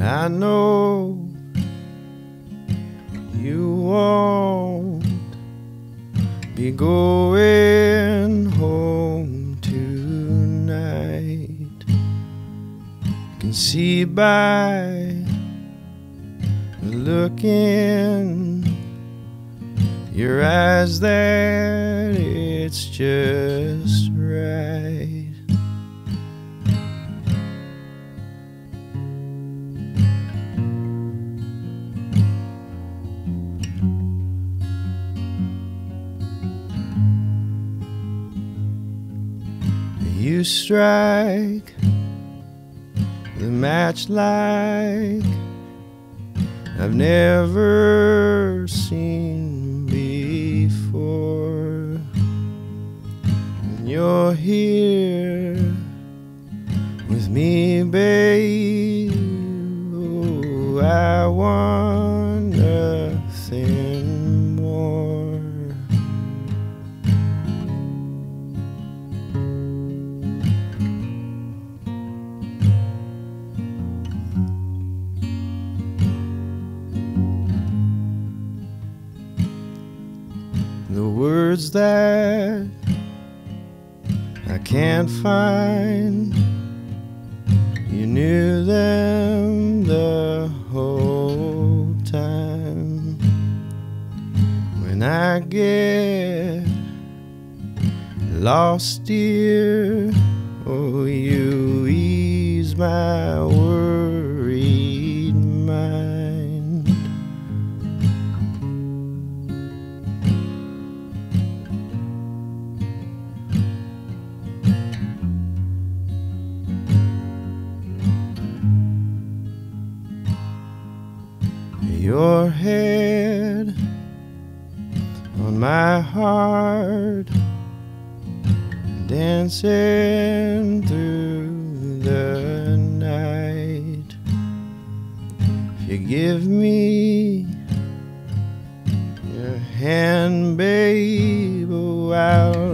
I know you won't be going home tonight. Can see by the look in your eyes that it's just right. You strike the match like I've never seen before. And you're here with me, babe. Oh, I want the words that I can't find. You knew them the whole time. When I get lost, dear, oh, you ease my worried your head on my heart, dancing through the night. If you give me your hand, babe, oh, I'll